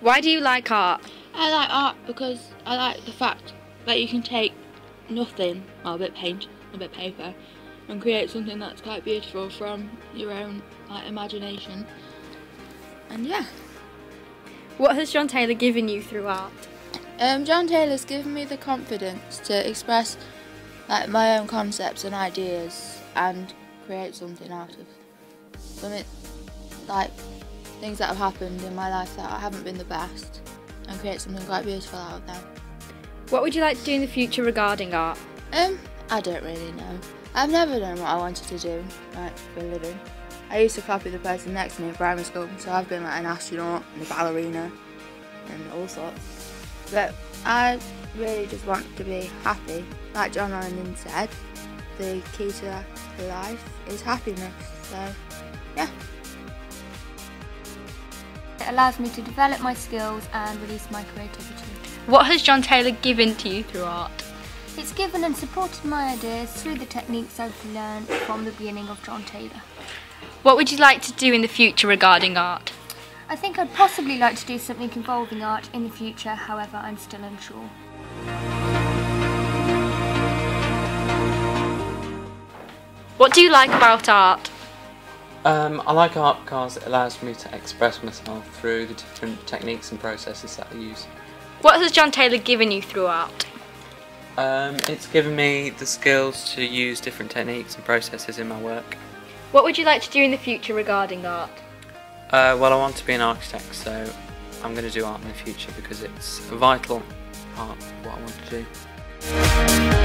Why do you like art? I like art because I like the fact that you can take nothing, well, a bit of paint, a bit of paper, and create something that's quite beautiful from your own like imagination. And yeah. What has John Taylor given you through art? Um, John Taylor's given me the confidence to express like my own concepts and ideas and create something out of something like things that have happened in my life that I haven't been the best and create something quite beautiful out of them. What would you like to do in the future regarding art? Um, I don't really know. I've never known what I wanted to do, like for a living. I used to copy the person next to me in primary school, so I've been like an astronaut and a ballerina and all sorts. But I really just want to be happy. Like John Lennon said, the key to life is happiness. So, yeah. It allows me to develop my skills and release my creativity. What has John Taylor given to you through art? It's given and supported my ideas through the techniques I've learned from the beginning of John Taylor. What would you like to do in the future regarding art? I think I'd possibly like to do something involving art in the future, however, I'm still unsure. What do you like about art? Um, I like art because it allows me to express myself through the different techniques and processes that I use. What has John Taylor given you through art? Um, it's given me the skills to use different techniques and processes in my work. What would you like to do in the future regarding art? Uh, well, I want to be an architect, so I'm going to do art in the future because it's a vital part of what I want to do.